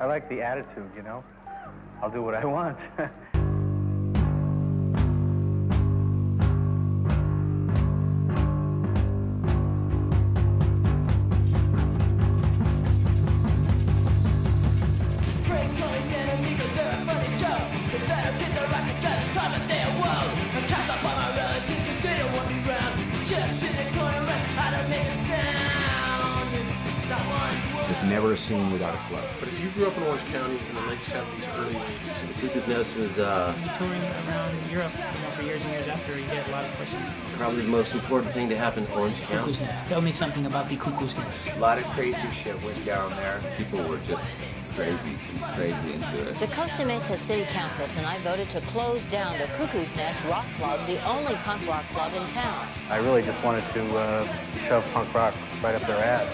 I like the attitude, you know. I'll do what I want. never a scene without a club. But if you grew up in Orange County in the late 70s, early 80s, the Cuckoo's Nest was uh, touring around Europe, you know, for years and years after, you get a lot of questions. probably the most important thing to happen in Orange County. Cuckoo's Nest. Tell me something about the Cuckoo's Nest. A lot of crazy shit went down there. People were just crazy, crazy into it. The Costa Mesa City Council tonight voted to close down the Cuckoo's Nest Rock Club, the only punk rock club in town. I really just wanted to uh, shove punk rock right up their ass.